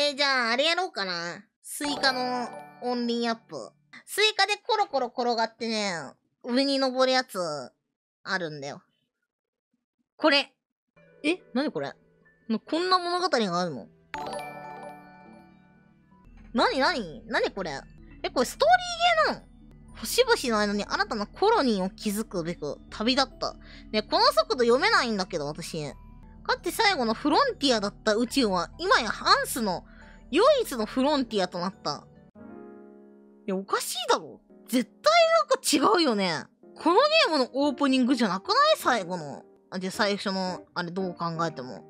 えー、じゃあ、あれやろうかな。スイカの Only Up。スイカでコロコロ転がってね、上に登るやつ、あるんだよ。これ。え？なにこれ？こんな物語があるの？なになになにこれ？え、これストーリーゲーなの？星々の間に新たなコロニーを築くべく旅立った。ね、この速度読めないんだけど、私。かって最後のフロンティアだった宇宙は、今やハンスの唯一のフロンティアとなった。いや、おかしいだろ。絶対なんか違うよね。このゲームのオープニングじゃなくない？最後の。あ、じゃ、最初の、あれどう考えても。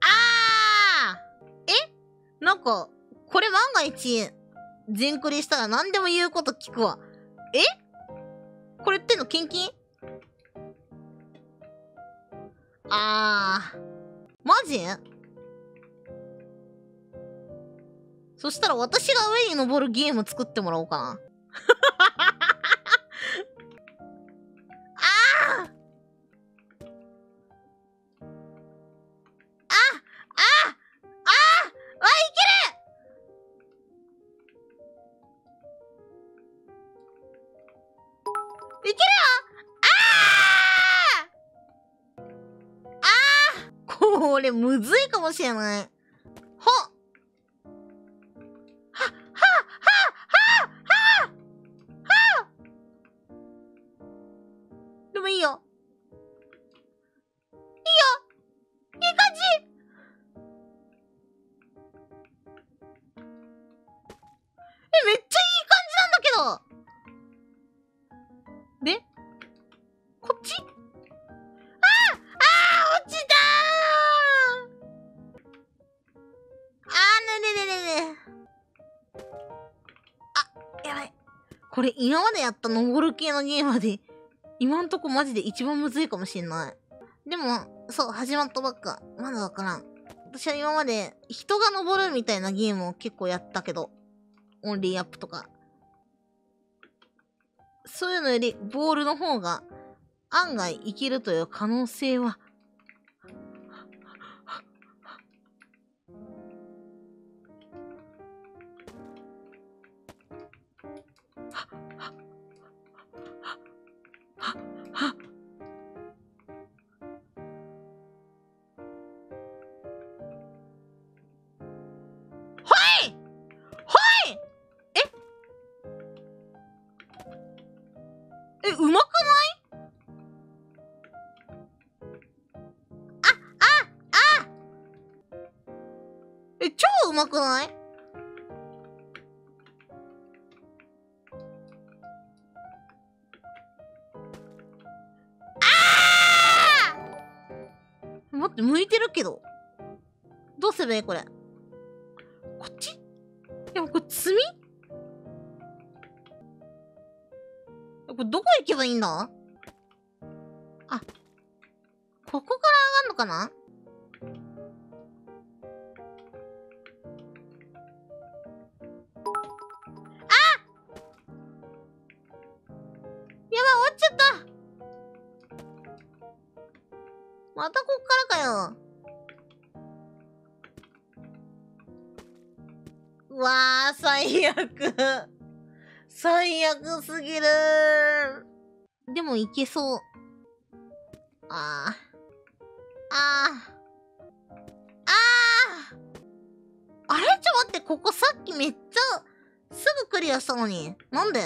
あーえ？なんか、これ万が一、全クリしたら何でも言うこと聞くわ。え？これってのキンキン？あー。マジ？そしたら私が上に登るゲーム作ってもらおうかな。れむずいかもしれない。これ今までやった登る系のゲームで、今んとこマジで一番むずいかもしんない。でも、そう、始まったばっか。まだわからん。私は今まで人が登るみたいなゲームを結構やったけど、オンリーアップとか。そういうのより、ボールの方が案外いけるという可能性はえ、超うまくない？あ待って、向いてるけど。どうすればいいこれ？こっち？でもこれ、積み？これどこ行けばいいんだ？あ、ここから上がんのかな？いけそう。ああ。ああ。ああ。あれ？ちょ待って、ここさっきめっちゃ、すぐクリアしたのに。なんで？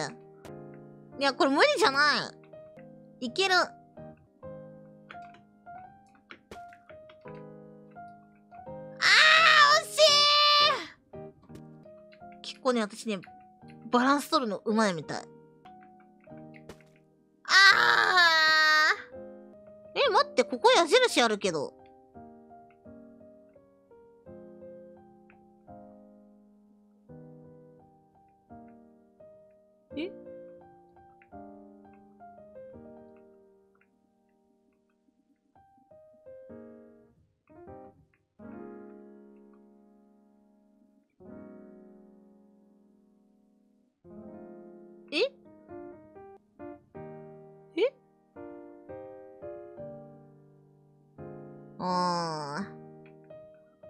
いや、これ無理じゃない。いける。ああ、惜しい結構ね、私ね、バランス取るのうまいみたい。って、ここ矢印あるけど。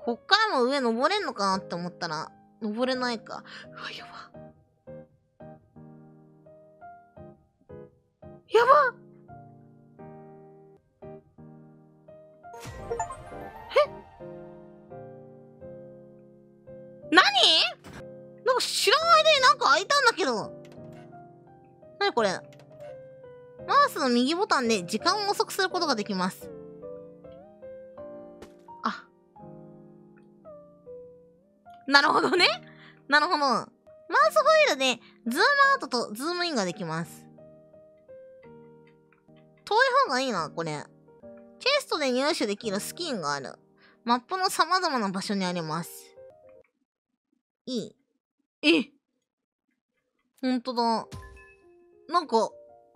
こっからも上登れんのかなって思ったら、登れないか。うわ、やば。やばえ？何？なんか知らない間になんか開いたんだけど。なにこれ？マウスの右ボタンで時間を遅くすることができます。なるほどね。なるほど。マウスホイールでズームアウトとズームインができます。遠い方がいいな、これ。チェストで入手できるスキンがある。マップの様々な場所にあります。いい。えほんとだ。なんか、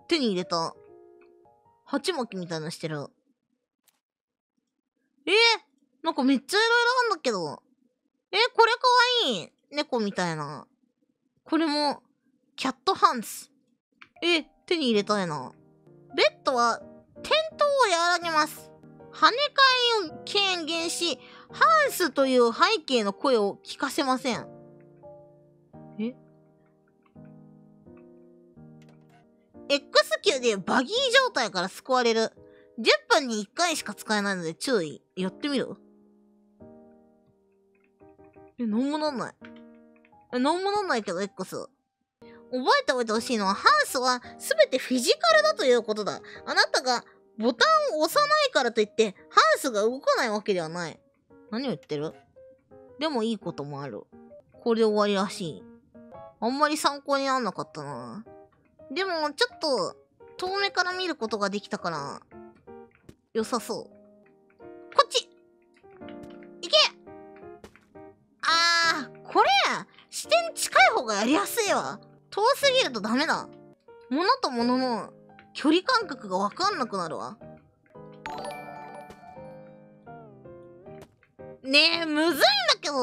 手に入れた。鉢巻きみたいなのしてる。え、なんかめっちゃいろいろあんだけど。えこれかわいい。猫みたいな。これも、キャットハンス。え手に入れたいな。ベッドは、転倒を和らげます。跳ね返りを軽減し、ハンスという背景の声を聞かせません。え ?X 級でバギー状態から救われる。10分に1回しか使えないので注意。やってみる？え、なんもなんない。え、なんもなんないけど、X。覚えておいてほしいのは、ハンスは全てフィジカルだということだ。あなたがボタンを押さないからといって、ハンスが動かないわけではない。何を言ってる？でもいいこともある。これで終わりらしい。あんまり参考にならなかったな。でも、ちょっと、遠目から見ることができたから、良さそう。こっちこれ、視点近い方がやりやすいわ。遠すぎるとダメだ。物と物の距離感覚がわかんなくなるわ。ねえ、むずいんだけど、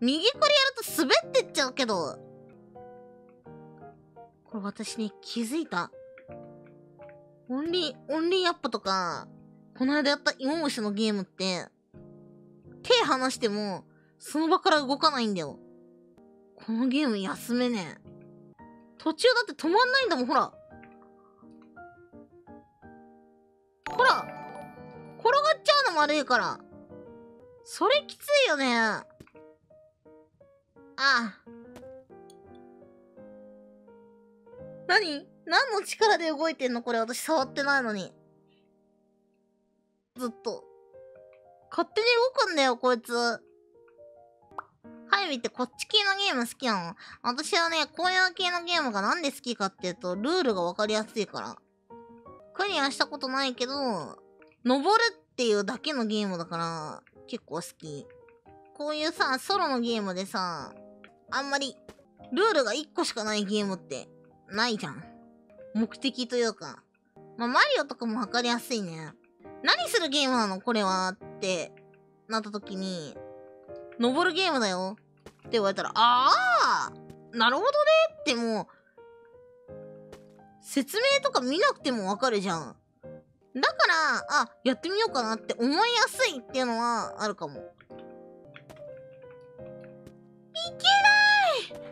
右これやると滑ってっちゃうけど。これ私に気づいた。 Only、Only Up とか、この間やった芋虫のゲームって、手離しても、その場から動かないんだよ。このゲーム休めねえ。途中だって止まんないんだもん、ほら。ほら。転がっちゃうのも悪いから。それきついよね。ああ。何？何の力で動いてんの？これ私触ってないのに。ずっと。勝手に動くんだよ、こいつ。カイビってこっち系のゲーム好きなの？私はね、こういう系のゲームがなんで好きかっていうと、ルールがわかりやすいから。クリアしたことないけど、登るっていうだけのゲームだから、結構好き。こういうさ、ソロのゲームでさ、あんまり、ルールが1個しかないゲームって、ないじゃん。目的というか。まあ、マリオとかもわかりやすいね。何するゲームなの？これはってなった時に、登るゲームだよ言われたら、ああなるほどねってもう、説明とか見なくてもわかるじゃん。だから、あ、やってみようかなって思いやすいっていうのはあるかも。いけない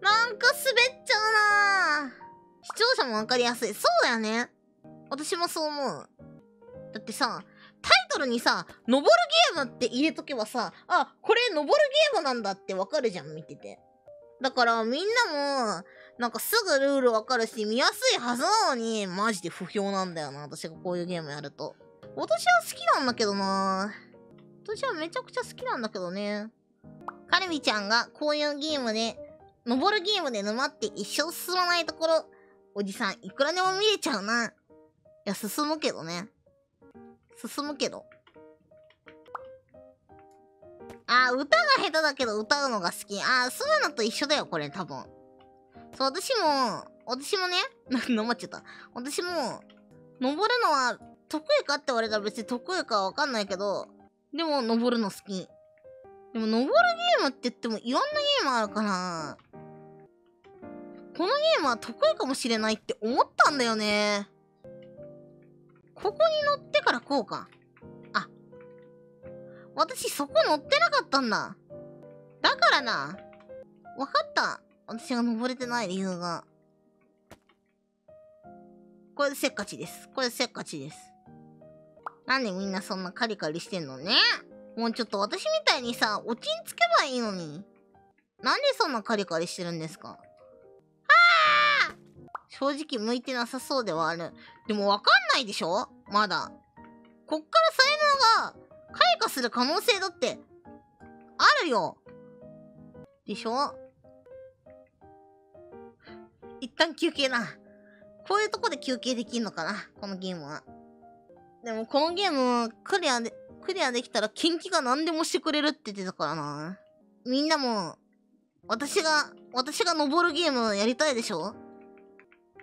なんか滑っちゃうな視聴者もわかりやすい。そうだよね。私もそう思う。だってさ、タイトルにさ、登るゲームって入れとけばさ、あ、これ登るゲームなんだってわかるじゃん、見てて。だからみんなも、なんかすぐルールわかるし、見やすいはずなのに、マジで不評なんだよな、私がこういうゲームやると。私は好きなんだけどな私はめちゃくちゃ好きなんだけどね。カルビちゃんがこういうゲームで、登るゲームで沼って一生進まないところ、おじさんいくらでも見れちゃうな。いや、進むけどね。進むけど。あ、歌が下手だけど歌うのが好き。あ、そういうのと一緒だよ、これ多分。そう、私も、私もね、なまっちゃった。私も、登るのは得意かって言われたら別に得意かはわかんないけど、でも登るの好き。でも登るゲームって言ってもいろんなゲームあるから、このゲームは得意かもしれないって思ったんだよね。ここに乗ってからこうか。あ。私そこ乗ってなかったんだ。だからな。わかった。私が登れてない理由が。これでせっかちです。これでせっかちです。なんでみんなそんなカリカリしてんのねもうちょっと私みたいにさ、おちんつけばいいのに。なんでそんなカリカリしてるんですかあ正直向いてなさそうではある。でもわかんないでしょ？まだ。こっから才能が開花する可能性だって、あるよ。でしょ？一旦休憩な。こういうとこで休憩できんのかな？このゲームは。でもこのゲーム、クリアで、クリアできたら研究が何でもしてくれるって言ってたからな。みんなも、私が、私が登るゲームやりたいでしょ？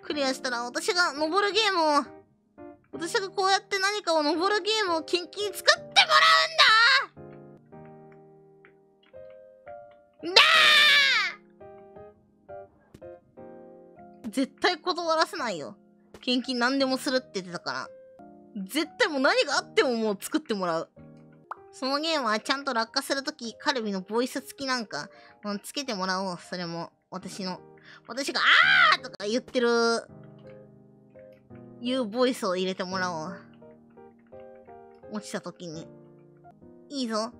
クリアしたら私が登るゲームを、私がこうやって何かを登るゲームをキンキン作ってもらうんだだー絶対断らせないよ。献金何でもするって言ってたから。絶対もう何があってももう作ってもらう。そのゲームはちゃんと落下するとき、カルビのボイス付きなんか、つけてもらおう。それも、私の。私が、あーとか言ってる、いうボイスを入れてもらおう。落ちたときに。いいぞ。あ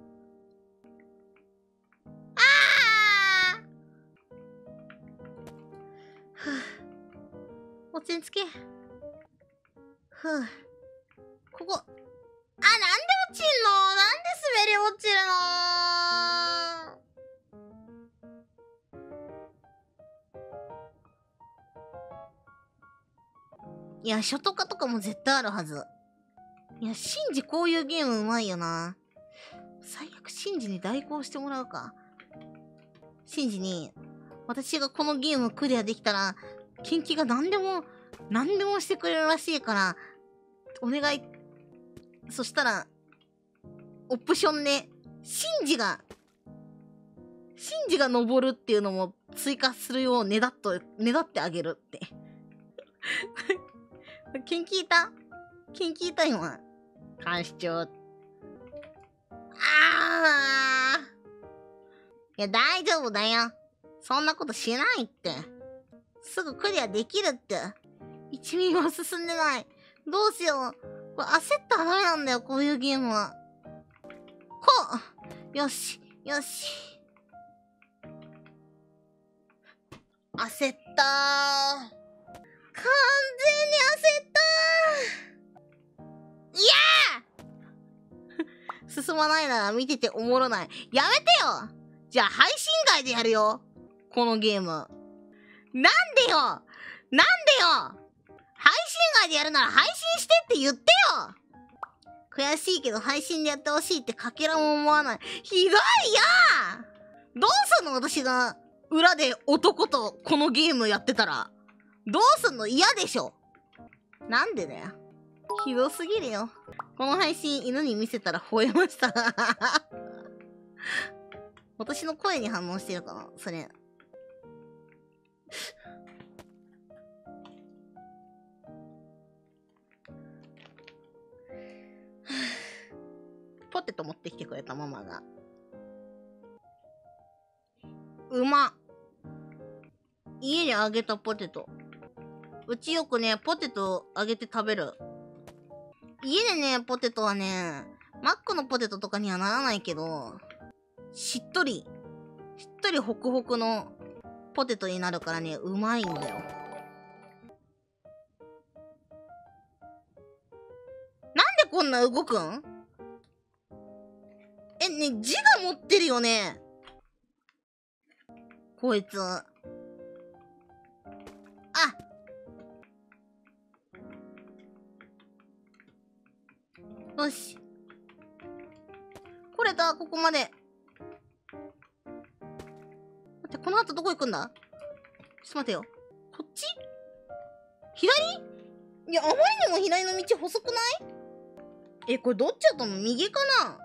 ーふぅ。落ち着け。ふぅ。ここ。あ、なんで落ちんの？なんで滑り落ちるの？いや、ショトカとかも絶対あるはず。いや、シンジこういうゲームうまいよな。最悪シンジに代行してもらうか。シンジに、私がこのゲームクリアできたら、研究が何でも、何でもしてくれるらしいから、お願い。そしたら、オプションで、シンジが、シンジが登るっていうのも追加するようねだっと、ねだってあげるって。キン聞いた？キン聞いた今。監視長。ああいや、大丈夫だよ。そんなことしないって。すぐクリアできるって。1ミリも進んでない。どうしよう。これ焦ったらダメなんだよ、こういうゲームは。こうよし、よし。焦ったー。完全に焦った。ーいやー！進まないなら見てておもろない。やめてよ！じゃあ配信外でやるよ。このゲーム。なんでよ！なんでよ！配信外でやるなら配信してって言ってよ！悔しいけど配信でやってほしいってかけらも思わない。ひどいよどうすんの？私が裏で男とこのゲームやってたら。どうすんの？嫌でしょなんでだよ。ひどすぎるよ。この配信犬に見せたら吠えました。私の声に反応してるかな？それ。ポテト持ってきてくれたママが。うま家で揚げたポテト。うちよくね、ポテト揚げて食べる。家でね、ポテトはね、マックのポテトとかにはならないけど、しっとり、しっとりホクホクのポテトになるからね、うまいんだよ。なんでこんな動くん？え、ね、字が持ってるよねこいつ。ここまで。待って、この後どこ行くんだ？ちょっと待てよ。こっち？左？いや、あまりにも左の道細くない？え、これどっちだったの右かな？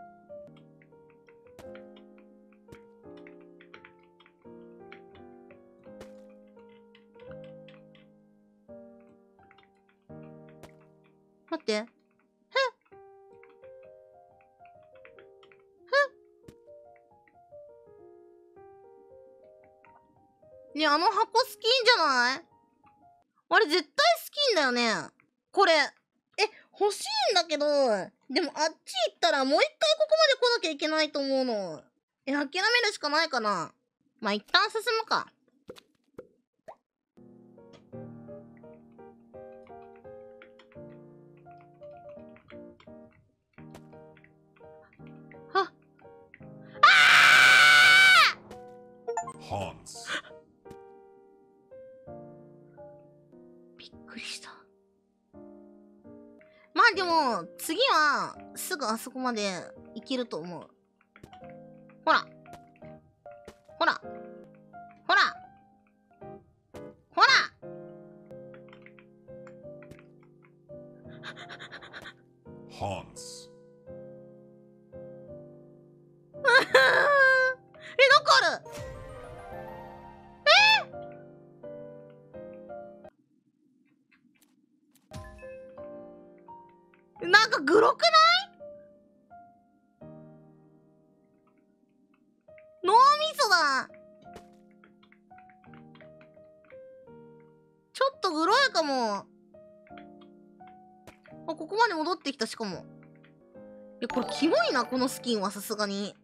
あれ絶対好きんだよね。これ。え、欲しいんだけど、でもあっち行ったらもう一回ここまで来なきゃいけないと思うの。え、諦めるしかないかな。まあ、一旦進むか。も、次は、すぐあそこまで行けると思う。ほら。ほら。ほら。ほら Hans. なんかグロくない？脳みそだちょっとグロいかもあ、ここまで戻ってきたしかも。いや、これキモいな、このスキンはさすがに。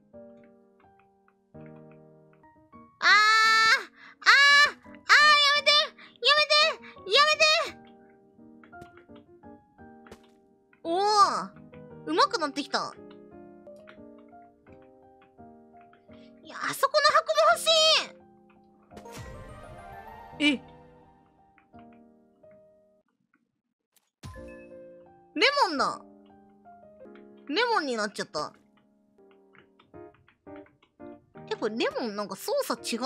っちゃった。え、これレモンなんか操作違う？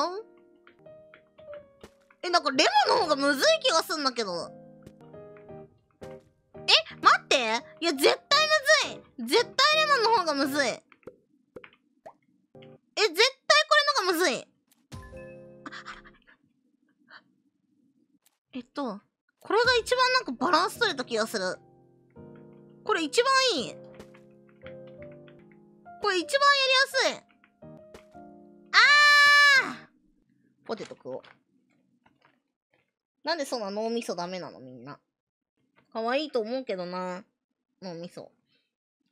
え、なんかレモンの方がむずい気がすんだけど。え、待っていや、絶対むずい絶対レモンの方がむずいえ、絶対これのがむずいえっと、これが一番なんかバランス取れた気がする。これ一番いい。これ一番やりやすい。あーポテト食おう。なんでそんな脳みそダメなのみんな。可愛いと思うけどな。脳みそ。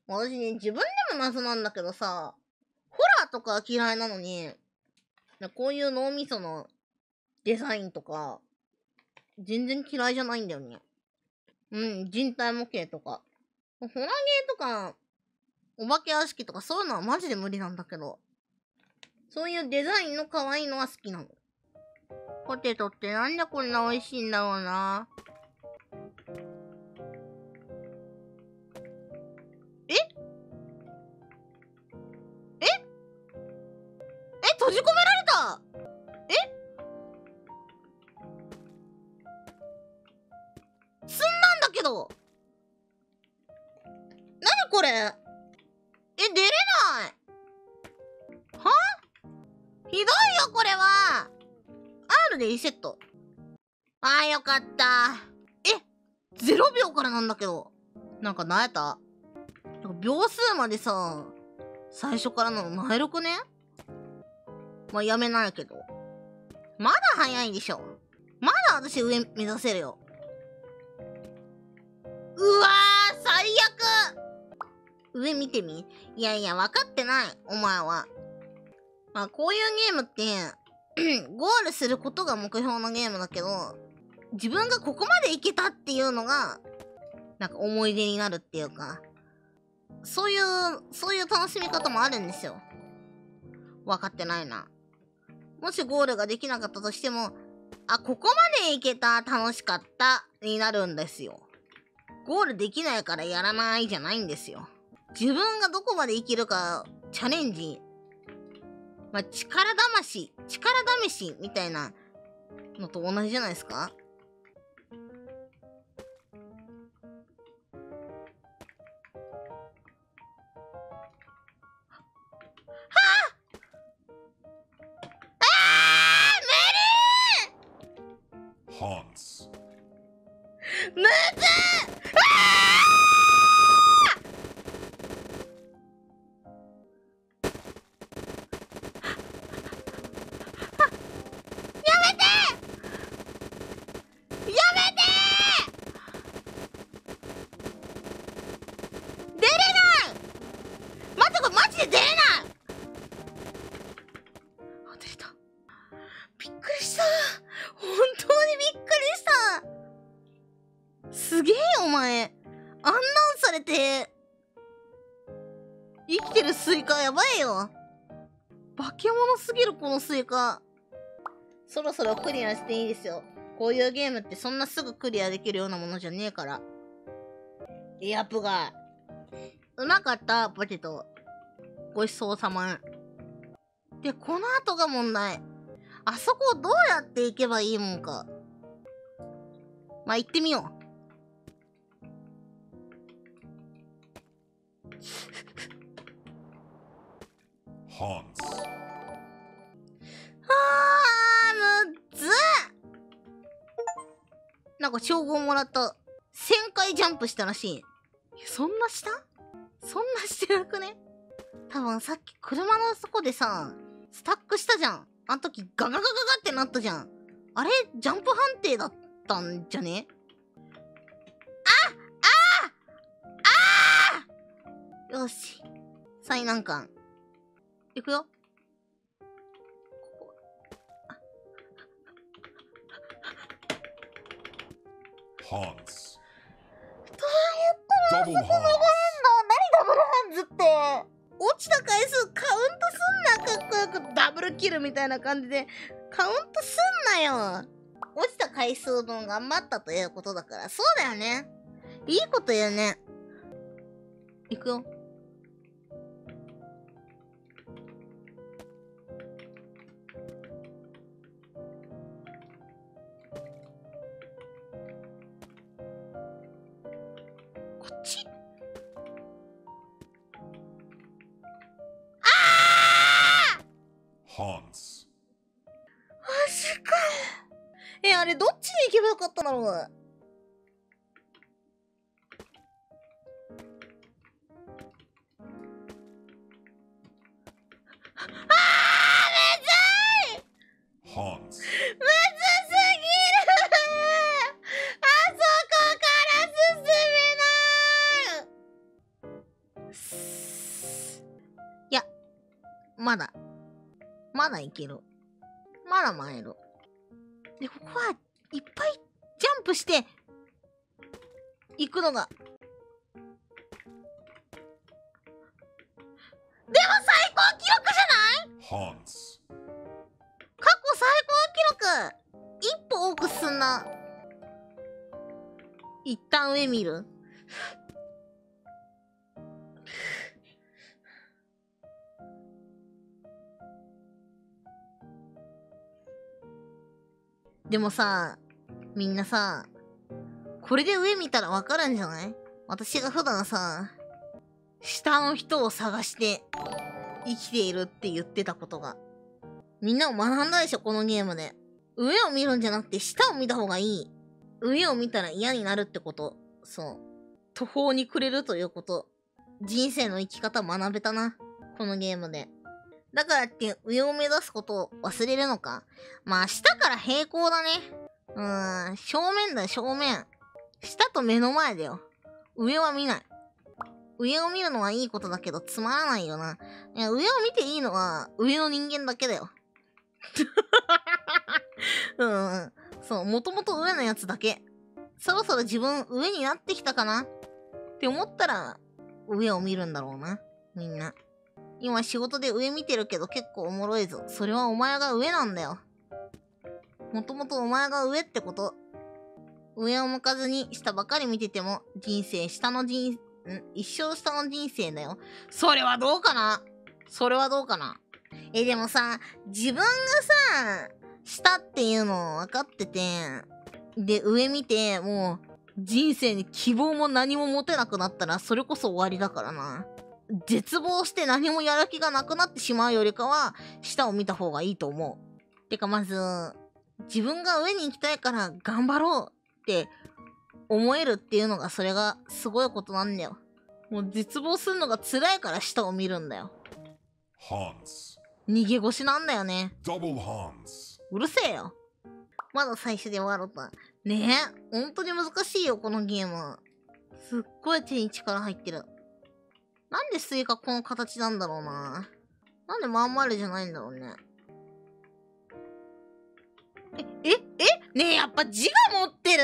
私ね、自分でも謎なんだけどさ、ホラーとか嫌いなのに、こういう脳みそのデザインとか、全然嫌いじゃないんだよね。うん、人体模型とか。ホラーゲーとか、お化け屋敷とかそういうのはマジで無理なんだけど。そういうデザインの可愛いのは好きなの。ポテトってなんでこんな美味しいんだろうな。え？え？え？閉じ込められた！え？積んだんだけど。何これ？でリセット。ああ、よかった。え ?0 秒からなんだけど。なんか、なえた？秒数までさ、最初からのなえるくね？まあ、やめないけど。まだ早いでしょ？まだ私上目指せるよ。うわー、最悪上見てみいやいや、分かってない、お前は。まあ、こういうゲームって、ゴールすることが目標のゲームだけど、自分がここまでいけたっていうのが、なんか思い出になるっていうか、そういう、そういう楽しみ方もあるんですよ。分かってないな。もしゴールができなかったとしても、あ、ここまでいけた、楽しかった、になるんですよ。ゴールできないからやらないじゃないんですよ。自分がどこまでいけるか、チャレンジ。まあ、力魂、力試しみたいなのと同じじゃないですか？むずっして出ないあ、出た。びっくりした。本当にびっくりした。すげえ、お前。あんなんされて、生きてるスイカやばいよ。化け物すぎる、このスイカ。そろそろクリアしていいですよ。こういうゲームってそんなすぐクリアできるようなものじゃねえから。エアプが。うまかった、ポテト。ごちそうさま。で、この後が問題。あそこをどうやって行けばいいもんか。まあ、行ってみよう。Hans. あー、むっずっなんか称号もらった。1000回ジャンプしたらしい。そんなした？そんなしてなくね？多分さっき車の底でさ、スタックしたじゃん。あの時ガガガガガってなったじゃん。あれ、ジャンプ判定だったんじゃね？あああよし。最難関。いくよ。ここ Hans. どうやったら Double 何ダ.ブルハンズって落ちた回数カウントすんなかっこよくダブルキルみたいな感じでカウントすんなよ。落ちた回数分頑張ったということだから。そうだよね。いいこと言うね。いくよ。れどっちに行けばよかったんだろう？あーむずい Hans. むずすぎるあそこから進めないすいや、まだ、まだいける。まだ参る。で、ここはいっぱいジャンプして、行くのが。でも最高記録じゃない？過去最高記録一歩多く進んだ。一旦上見るでもさ、みんなさ、これで上見たらわかるんじゃない？私が普段さ、下の人を探して生きているって言ってたことが。みんなも学んだでしょ、このゲームで。上を見るんじゃなくて下を見た方がいい。上を見たら嫌になるってこと。そう。途方に暮れるということ。人生の生き方学べたな。このゲームで。だからって上を目指すことを忘れるのか？まあ下から平行だね。うーん、正面だよ、正面。下と目の前だよ。上は見ない。上を見るのはいいことだけどつまらないよな。いや、上を見ていいのは上の人間だけだよ。うんうん。そう、もともと上のやつだけ。そろそろ自分上になってきたかな？って思ったら、上を見るんだろうな。みんな。今仕事で上見てるけど結構おもろいぞ。それはお前が上なんだよ。もともとお前が上ってこと。上を向かずに下ばかり見てても人生下の人、ん？一生下の人生だよ。それはどうかな？それはどうかな？え、でもさ、自分がさ、下っていうの分かってて、で、上見て、もう、人生に希望も何も持てなくなったら、それこそ終わりだからな。絶望して何もやる気がなくなってしまうよりかは、下を見た方がいいと思う。てか、まず、自分が上に行きたいから頑張ろうって思えるっていうのが、それがすごいことなんだよ。もう絶望するのが辛いから下を見るんだよ。逃げ腰なんだよね。うるせえよ。まだ最初で終わろうと。ねえ、本当に難しいよ、このゲーム。すっごい手に力入ってる。なんでスイカこの形なんだろうな。なんでまん丸じゃないんだろうね。え、え、え？ねえ、やっぱ自我持ってる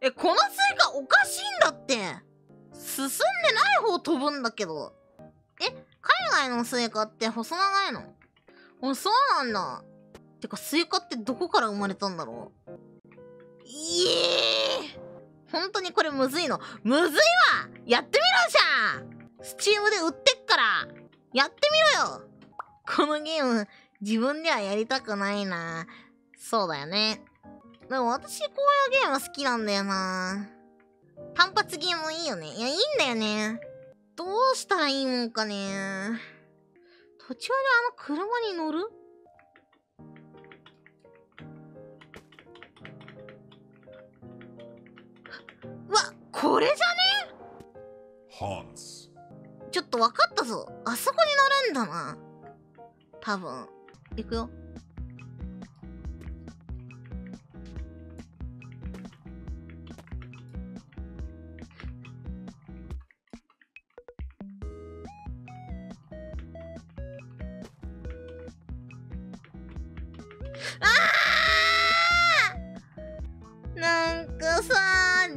え、このスイカおかしいんだって。進んでない方飛ぶんだけど。え、海外のスイカって細長いの？あ、そうなんだ。てか、スイカってどこから生まれたんだろう？いえ本当にこれむずいの。むずいわやってみろじゃん Steam で売ってっからやってみろよこのゲーム、自分ではやりたくないな。そうだよね。でも私こういうゲーム好きなんだよな。単発ゲームいいよね。いや、いいんだよね。どうしたらいいもんかね。途中であの車に乗る？わ、これじゃね？ちょっと分かったぞ。あそこに乗るんだな。多分。行くよ。あなんかさ、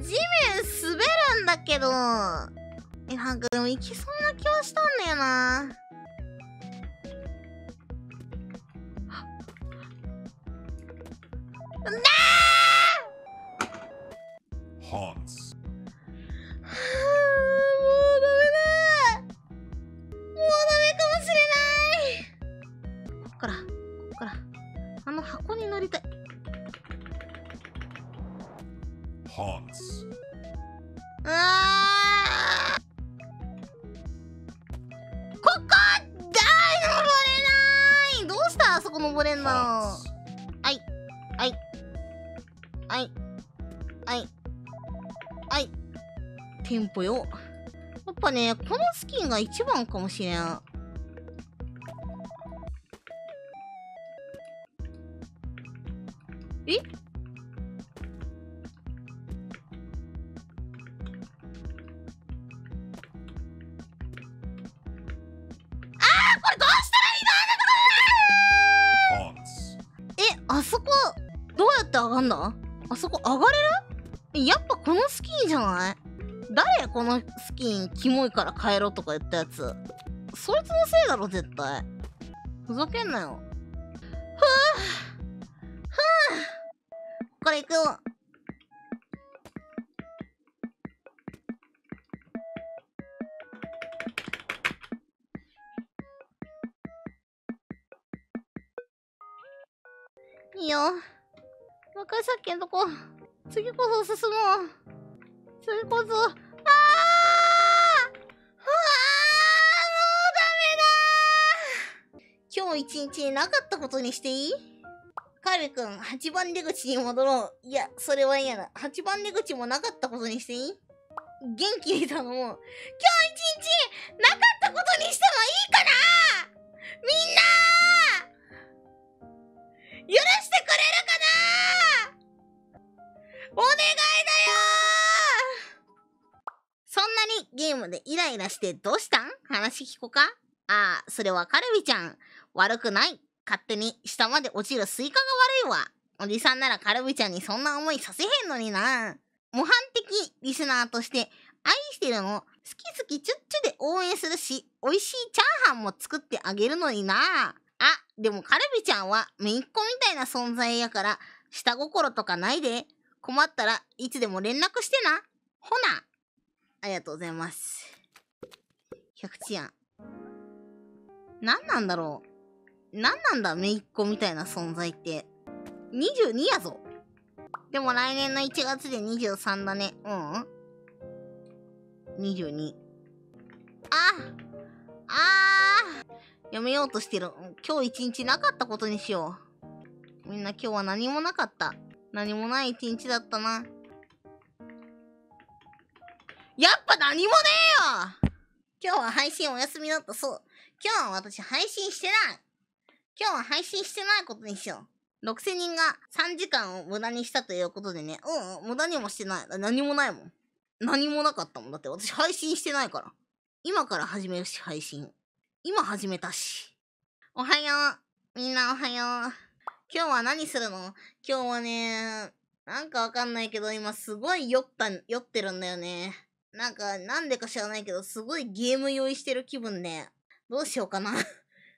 地面滑るんだけど。え、なんかでも行きそうな気はしたんだよな。はい。はい。はい。テンポよ。やっぱね、このスキンが一番かもしれん。このスキンキモいから帰ろうとか言ったやつ。そいつのせいだろ、絶対。ふざけんなよ。ふぅ。ふぅ。ここから行くよ。いいよ。若いさっきのとこ。次こそ進もう。次こそ。今日一日なかったことにしていい？カルビくん、8番出口に戻ろう。いや、それは嫌だ。8番出口もなかったことにしていい？元気に頼もう。今日一日なかったことにしてもいいかな？みんな許してくれるかな？お願いだよそんなにゲームでイライラしてどうしたん？話聞こか？ああ、それはカルビちゃん。悪くない。勝手に下まで落ちるスイカが悪いわ。おじさんならカルビちゃんにそんな思いさせへんのにな。模範的リスナーとして愛してるの好き好きチュッチュで応援するし、美味しいチャーハンも作ってあげるのにな。あ、でもカルビちゃんはめいっ子みたいな存在やから、下心とかないで。困ったらいつでも連絡してな。ほな。ありがとうございます。百地やん。何なんだろう。何なんだ、めいっ子みたいな存在って。22やぞ。でも来年の1月で23だね。うん。22。ああーやめようとしてる。今日一日なかったことにしよう。みんな今日は何もなかった。何もない一日だったな。やっぱ何もねえよ今日は配信お休みだった、そう。今日は私配信してない。今日は配信してないことにしよう。6000人が3時間を無駄にしたということでね。うん、無駄にもしてない。何もないもん。何もなかったもん。だって私配信してないから。今から始めるし、配信。今始めたし。おはよう。みんなおはよう。今日は何するの？今日はね、なんかわかんないけど、今すごい酔った、酔ってるんだよね。なんか、なんでか知らないけど、すごいゲーム用意してる気分で、どうしようかな。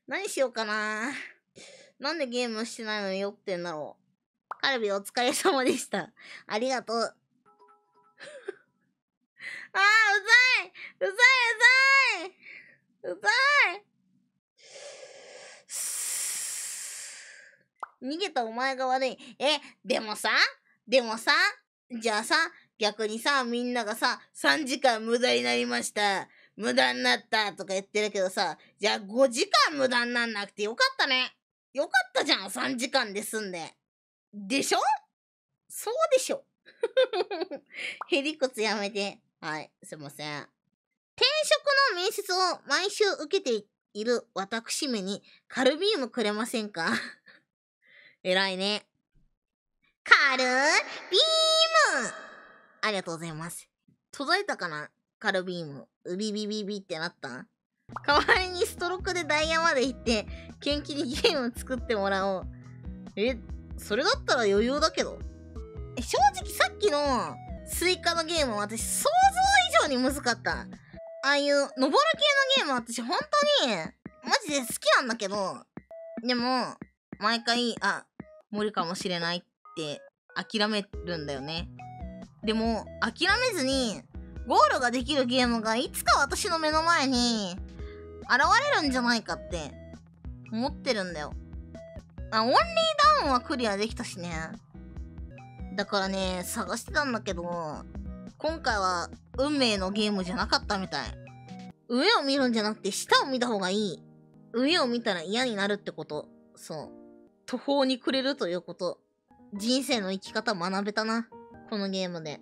何しようかな。なんでゲームしてないのに酔ってんだろう。カルビお疲れ様でした。ありがとう。あー、うざいうざいうざいうざい逃げたお前が悪い。え、でもさ、でもさ、じゃあさ、逆にさ、みんながさ、3時間無駄になりました。無駄になったとか言ってるけどさ、じゃあ5時間無駄になんなくてよかったね。よかったじゃん、3時間で済んで。でしょ？そうでしょ。へりくつやめて。はい、すいません。転職の面接を毎週受けている私めにカルビームくれませんか？偉いね。カルビームありがとうございます。届いたかな？カルビーム。うビビビビってなった？代わりにストロークでダイヤまで行って、元気にゲーム作ってもらおう。え、それだったら余裕だけど。え正直さっきのスイカのゲームは私想像以上に難かった。ああいう登る系のゲームは私本当にマジで好きなんだけど、でも毎回、あ、無理かもしれないって諦めるんだよね。でも諦めずにゴールができるゲームがいつか私の目の前にれるんじゃないかって思ってるんだよ。あ、オンリーダウンはクリアできたしね。だからね、探してたんだけど、今回は運命のゲームじゃなかったみたい。上を見るんじゃなくて下を見た方がいい。上を見たら嫌になるってこと。そう。途方に暮れるということ。人生の生き方学べたな。このゲームで。